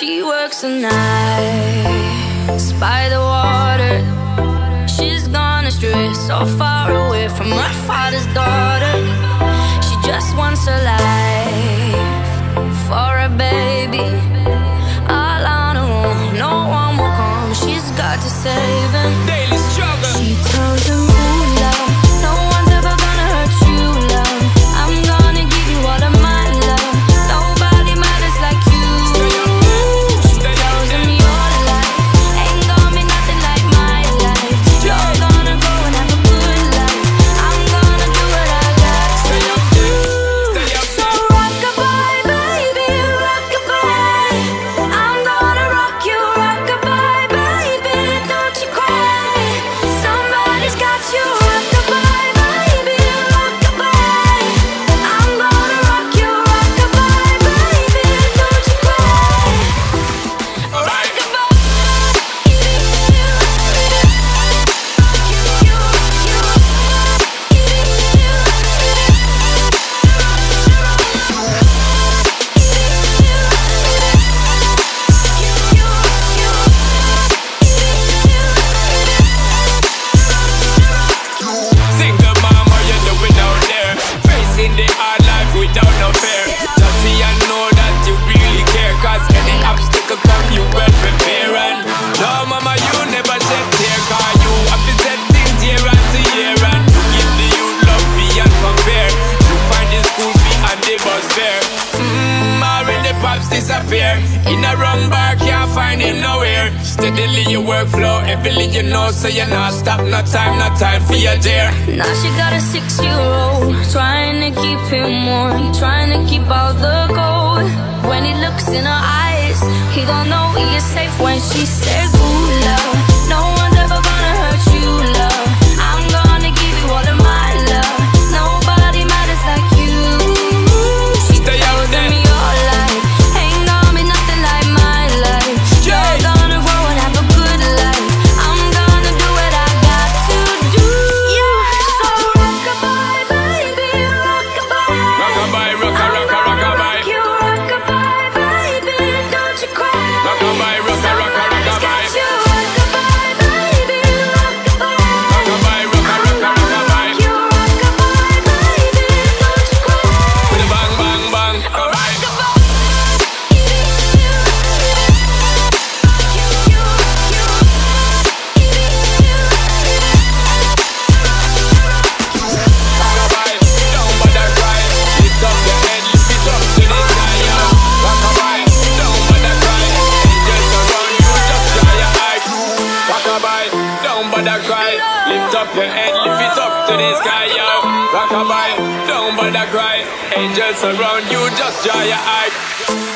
She works the night, by the water. She's gone astray, so far away from her father's daughter. She just wants her life for a baby. All on her own, no one will come, she's got to save him. Disappear. In a wrong bar, can't find him nowhere. Steadily your workflow, everything you know, so you're not stop. No time, no time for your dear. Now she got a six year old, trying to keep him warm, trying to keep all the gold. When he looks in her eyes, he don't know he is safe when she says. Lift up your head, lift it up to the sky, yo. Rock a bye, don't bother cry. Angels around you, just dry your eye.